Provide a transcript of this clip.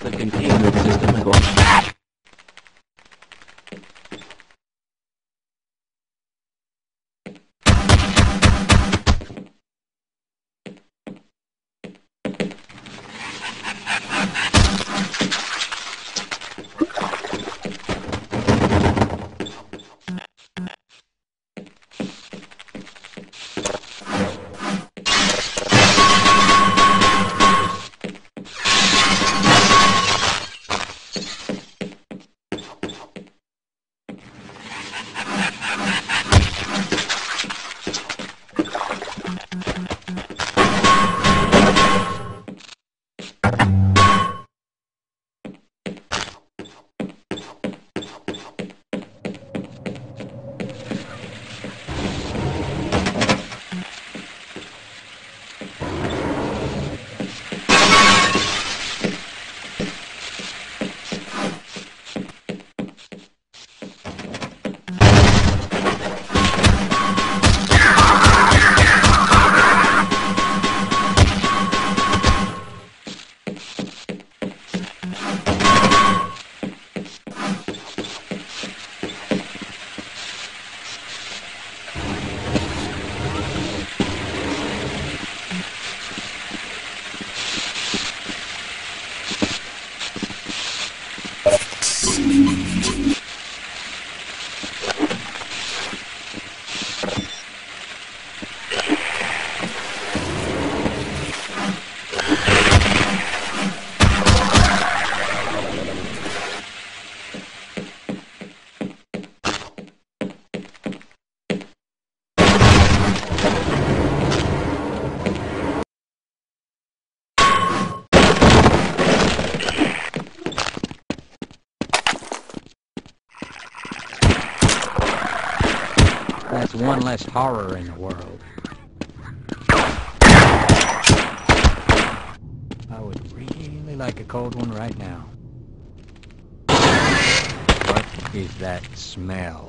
Appears Mm-hmm. That's one less horror in the world. I would really like a cold one right now. What is that smell?